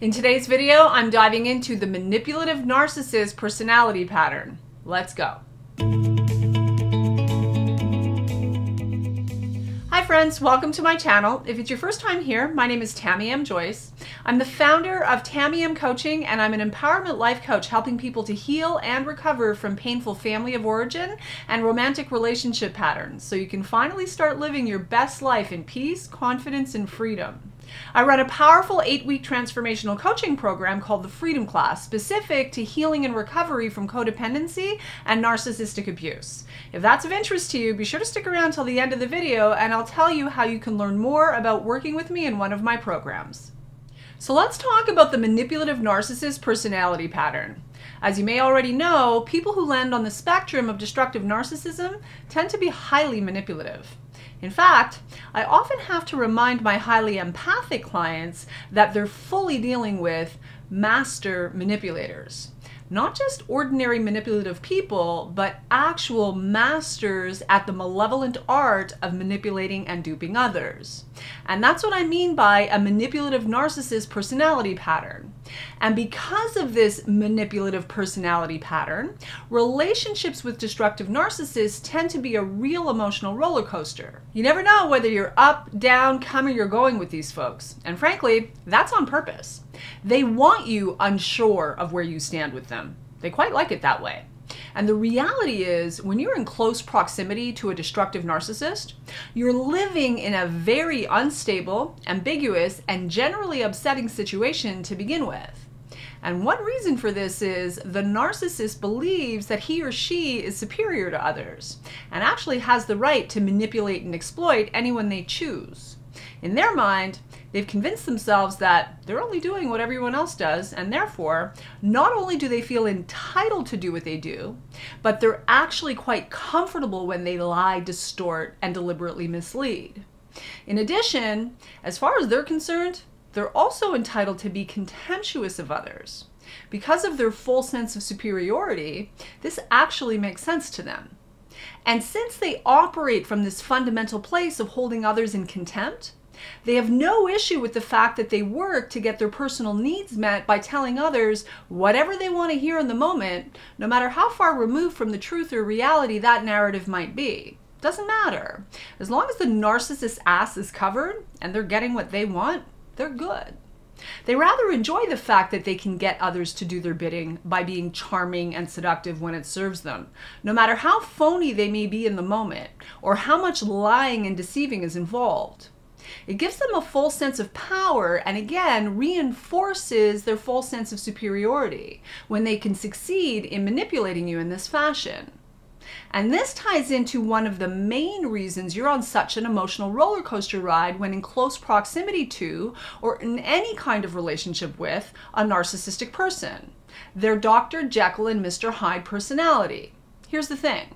In today's video, I'm diving into the manipulative narcissist personality pattern. Let's go. Hi friends, welcome to my channel. If it's your first time here, my name is Tamie M. Joyce. I'm the founder of Tamie M Coaching and I'm an empowerment life coach helping people to heal and recover from painful family of origin and romantic relationship patterns so you can finally start living your best life in peace, confidence, and freedom. I run a powerful eight week transformational coaching program called the Freedom Class, specific to healing and recovery from codependency and narcissistic abuse. If that's of interest to you, be sure to stick around till the end of the video and I'll tell you how you can learn more about working with me in one of my programs. So let's talk about the manipulative narcissist personality pattern. As you may already know, people who land on the spectrum of destructive narcissism tend to be highly manipulative. In fact, I often have to remind my highly empathic clients that they're fully dealing with master manipulators not just ordinary manipulative people, but actual masters at the malevolent art of manipulating and duping others. And that's what I mean by a manipulative narcissist personality pattern. And because of this manipulative personality pattern, relationships with destructive narcissists tend to be a real emotional roller coaster. You never know whether you're up, down, coming, or going with these folks. And frankly, that's on purpose. They want you unsure of where you stand with them. They quite like it that way. And the reality is, when you're in close proximity to a destructive narcissist, you're living in a very unstable, ambiguous, and generally upsetting situation to begin with. And one reason for this is the narcissist believes that he or she is superior to others and actually has the right to manipulate and exploit anyone they choose. In their mind, they've convinced themselves that they're only doing what everyone else does, and therefore, not only do they feel entitled to do what they do, but they're actually quite comfortable when they lie, distort, and deliberately mislead. In addition, as far as they're concerned, they're also entitled to be contemptuous of others. Because of their full sense of superiority, this actually makes sense to them. And since they operate from this fundamental place of holding others in contempt, they have no issue with the fact that they work to get their personal needs met by telling others whatever they want to hear in the moment, no matter how far removed from the truth or reality that narrative might be. Doesn't matter. As long as the narcissist's ass is covered and they're getting what they want, they're good. They rather enjoy the fact that they can get others to do their bidding by being charming and seductive when it serves them, no matter how phony they may be in the moment or how much lying and deceiving is involved. It gives them a full sense of power and again reinforces their full sense of superiority when they can succeed in manipulating you in this fashion. And this ties into one of the main reasons you're on such an emotional roller coaster ride when in close proximity to or in any kind of relationship with a narcissistic person. Their Dr. Jekyll and Mr. Hyde personality. Here's the thing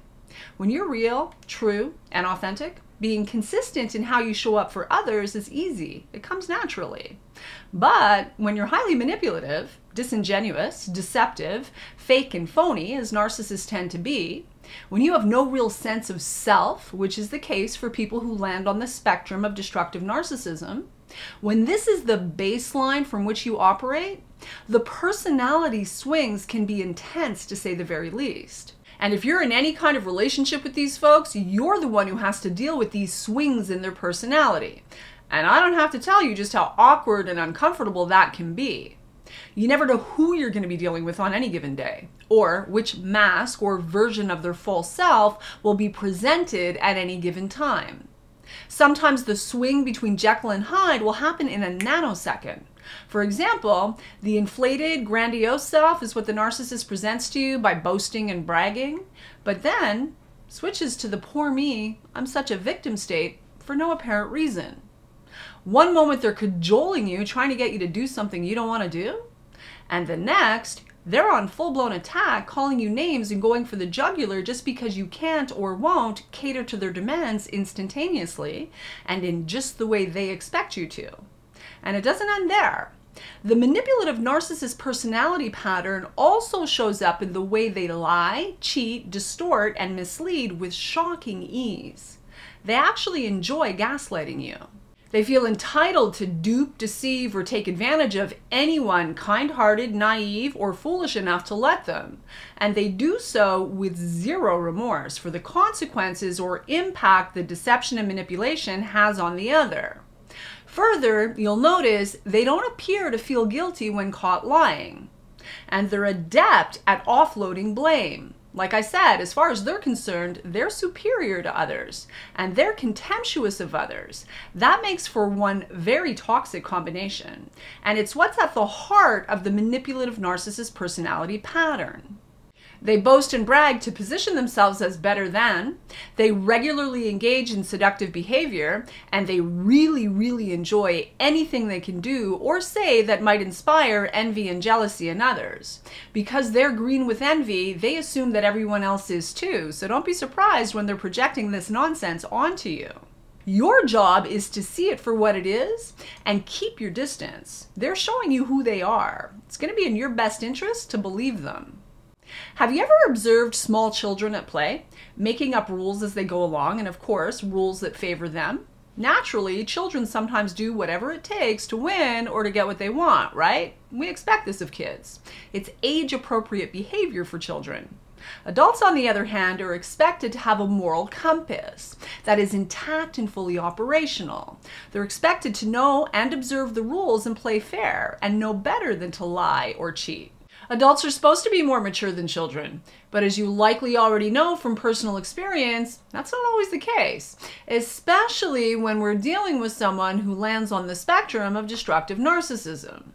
when you're real, true, and authentic, being consistent in how you show up for others is easy. It comes naturally. But when you're highly manipulative, disingenuous, deceptive, fake, and phony, as narcissists tend to be, when you have no real sense of self, which is the case for people who land on the spectrum of destructive narcissism, when this is the baseline from which you operate, the personality swings can be intense to say the very least. And if you're in any kind of relationship with these folks, you're the one who has to deal with these swings in their personality. And I don't have to tell you just how awkward and uncomfortable that can be. You never know who you're going to be dealing with on any given day, or which mask or version of their full self will be presented at any given time. Sometimes the swing between Jekyll and Hyde will happen in a nanosecond. For example, the inflated, grandiose self is what the narcissist presents to you by boasting and bragging, but then switches to the poor me, I'm such a victim state for no apparent reason. One moment they're cajoling you, trying to get you to do something you don't want to do, and the next, they're on full blown attack, calling you names and going for the jugular just because you can't or won't cater to their demands instantaneously and in just the way they expect you to. And it doesn't end there. The manipulative narcissist personality pattern also shows up in the way they lie, cheat, distort, and mislead with shocking ease. They actually enjoy gaslighting you. They feel entitled to dupe, deceive, or take advantage of anyone kind hearted, naive, or foolish enough to let them. And they do so with zero remorse for the consequences or impact the deception and manipulation has on the other. Further, you'll notice they don't appear to feel guilty when caught lying. And they're adept at offloading blame. Like I said, as far as they're concerned, they're superior to others and they're contemptuous of others. That makes for one very toxic combination. And it's what's at the heart of the manipulative narcissist personality pattern. They boast and brag to position themselves as better than. They regularly engage in seductive behavior, and they really, really enjoy anything they can do or say that might inspire envy and jealousy in others. Because they're green with envy, they assume that everyone else is too, so don't be surprised when they're projecting this nonsense onto you. Your job is to see it for what it is and keep your distance. They're showing you who they are. It's going to be in your best interest to believe them. Have you ever observed small children at play, making up rules as they go along, and of course, rules that favor them? Naturally, children sometimes do whatever it takes to win or to get what they want, right? We expect this of kids. It's age appropriate behavior for children. Adults, on the other hand, are expected to have a moral compass that is intact and fully operational. They're expected to know and observe the rules and play fair and know better than to lie or cheat. Adults are supposed to be more mature than children, but as you likely already know from personal experience, that's not always the case, especially when we're dealing with someone who lands on the spectrum of destructive narcissism.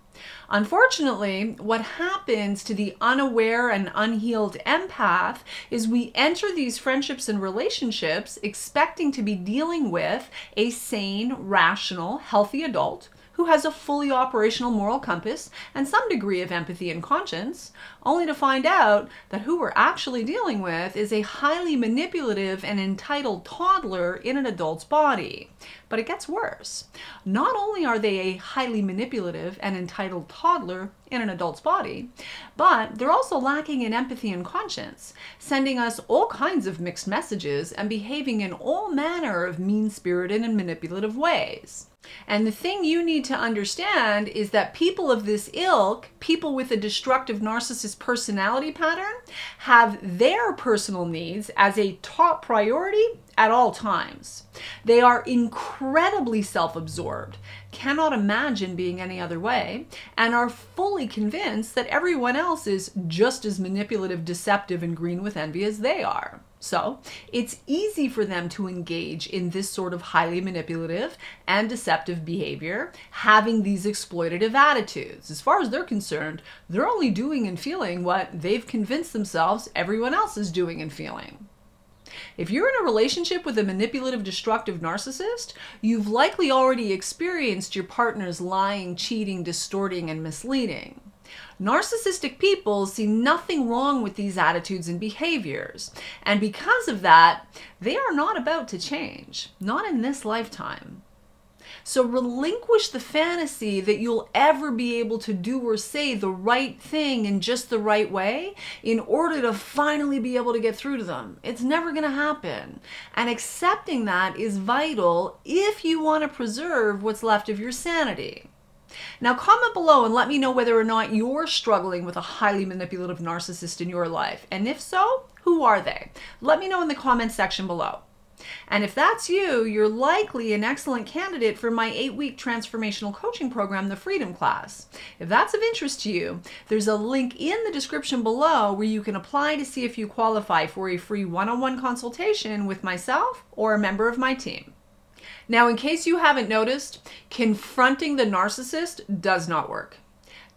Unfortunately, what happens to the unaware and unhealed empath is we enter these friendships and relationships expecting to be dealing with a sane, rational, healthy adult who has a fully operational moral compass and some degree of empathy and conscience, only to find out that who we're actually dealing with is a highly manipulative and entitled toddler in an adult's body. But it gets worse. Not only are they a highly manipulative and entitled toddler in an adult's body, but they're also lacking in empathy and conscience, sending us all kinds of mixed messages and behaving in all manner of mean spirited and manipulative ways. And the thing you need to understand is that people of this ilk, people with a destructive narcissist personality pattern, have their personal needs as a top priority at all times. They are incredibly self absorbed, cannot imagine being any other way, and are fully convinced that everyone else is just as manipulative, deceptive, and green with envy as they are. So it's easy for them to engage in this sort of highly manipulative and deceptive behavior, having these exploitative attitudes. As far as they're concerned, they're only doing and feeling what they've convinced themselves everyone else is doing and feeling. If you're in a relationship with a manipulative, destructive narcissist, you've likely already experienced your partner's lying, cheating, distorting, and misleading. Narcissistic people see nothing wrong with these attitudes and behaviors. And because of that, they are not about to change, not in this lifetime. So relinquish the fantasy that you'll ever be able to do or say the right thing in just the right way in order to finally be able to get through to them. It's never going to happen. And accepting that is vital if you want to preserve what's left of your sanity. Now, comment below and let me know whether or not you're struggling with a highly manipulative narcissist in your life. And if so, who are they? Let me know in the comments section below. And if that's you, you're likely an excellent candidate for my eight week transformational coaching program, the Freedom Class. If that's of interest to you, there's a link in the description below where you can apply to see if you qualify for a free one on one consultation with myself or a member of my team. Now, in case you haven't noticed, confronting the narcissist does not work.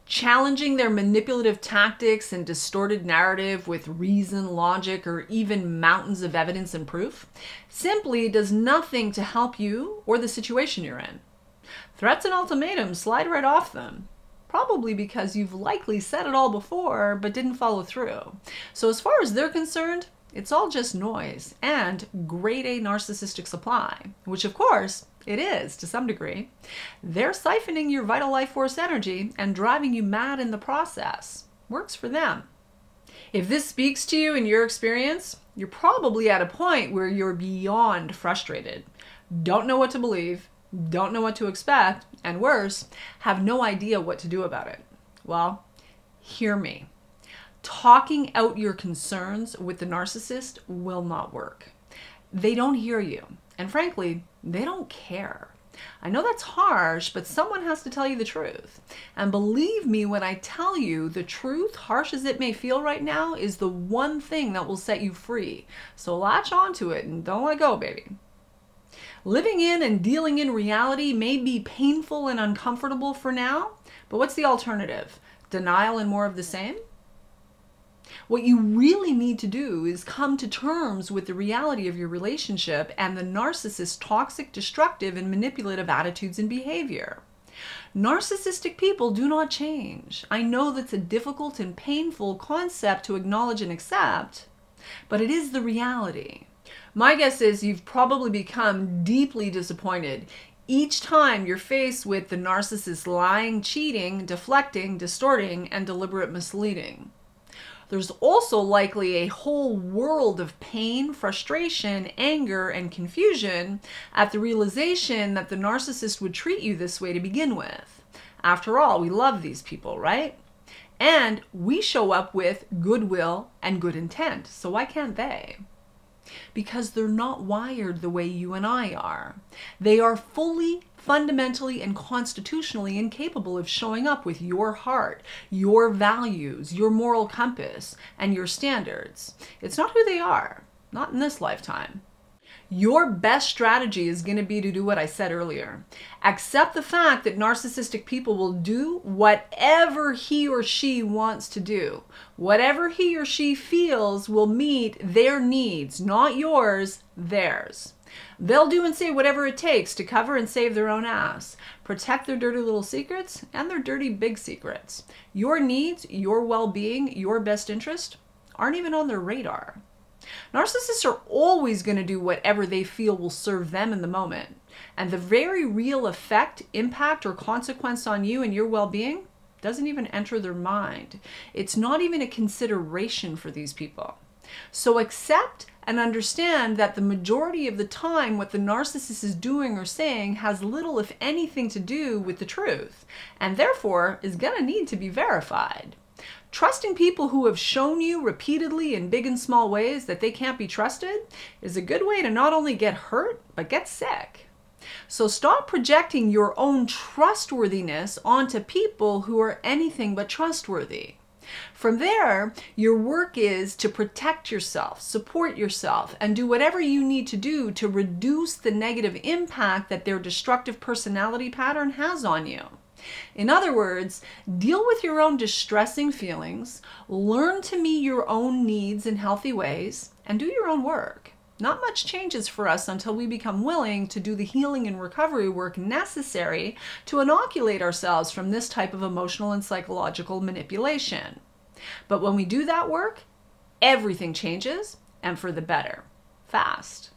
Challenging their manipulative tactics and distorted narrative with reason, logic, or even mountains of evidence and proof simply does nothing to help you or the situation you're in. Threats and ultimatums slide right off them probably because you've likely said it all before but didn't follow through. So, as far as they're concerned, it's all just noise and grade A narcissistic supply, which of course it is to some degree. They're siphoning your vital life force energy and driving you mad in the process. Works for them. If this speaks to you in your experience, you're probably at a point where you're beyond frustrated, don't know what to believe, don't know what to expect, and worse, have no idea what to do about it. Well, hear me. Talking out your concerns with the narcissist will not work. They don't hear you, and frankly, they don't care. I know that's harsh, but someone has to tell you the truth. And believe me when I tell you the truth, harsh as it may feel right now, is the one thing that will set you free. So latch onto it and don't let go, baby. Living in and dealing in reality may be painful and uncomfortable for now, but what's the alternative? Denial and more of the same? What you really need to do is come to terms with the reality of your relationship and the narcissist's toxic, destructive, and manipulative attitudes and behavior. Narcissistic people do not change. I know that's a difficult and painful concept to acknowledge and accept, but it is the reality. My guess is you've probably become deeply disappointed each time you're faced with the narcissist lying, cheating, deflecting, distorting, and deliberate misleading. There's also likely a whole world of pain, frustration, anger, and confusion at the realization that the narcissist would treat you this way to begin with. After all, we love these people, right? And we show up with goodwill and good intent, so why can't they? Because they're not wired the way you and I are. They are fully fundamentally and constitutionally incapable of showing up with your heart, your values, your moral compass, and your standards. It's not who they are, not in this lifetime. Your best strategy is going to be to do what I said earlier. Accept the fact that narcissistic people will do whatever he or she wants to do. Whatever he or she feels will meet their needs, not yours, theirs. They'll do and say whatever it takes to cover and save their own ass, protect their dirty little secrets and their dirty big secrets. Your needs, your well being, your best interest aren't even on their radar. Narcissists are always going to do whatever they feel will serve them in the moment. And the very real effect, impact, or consequence on you and your well being doesn't even enter their mind. It's not even a consideration for these people. So accept and understand that the majority of the time what the narcissist is doing or saying has little, if anything, to do with the truth, and therefore is going to need to be verified. Trusting people who have shown you repeatedly in big and small ways that they can't be trusted is a good way to not only get hurt, but get sick. So stop projecting your own trustworthiness onto people who are anything but trustworthy. From there, your work is to protect yourself, support yourself, and do whatever you need to do to reduce the negative impact that their destructive personality pattern has on you. In other words, deal with your own distressing feelings, learn to meet your own needs in healthy ways, and do your own work. Not much changes for us until we become willing to do the healing and recovery work necessary to inoculate ourselves from this type of emotional and psychological manipulation. But when we do that work, everything changes and for the better. Fast.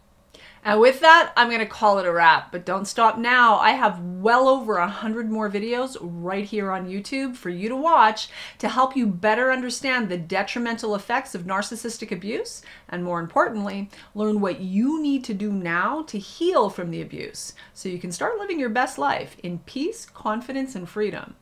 And with that, I'm going to call it a wrap, but don't stop now. I have well over a hundred more videos right here on YouTube for you to watch to help you better understand the detrimental effects of narcissistic abuse, and more importantly, learn what you need to do now to heal from the abuse so you can start living your best life in peace, confidence, and freedom.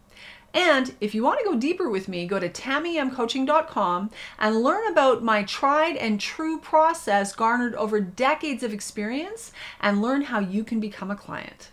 And if you want to go deeper with me, go to tamiemcoaching.com and learn about my tried and true process garnered over decades of experience and learn how you can become a client.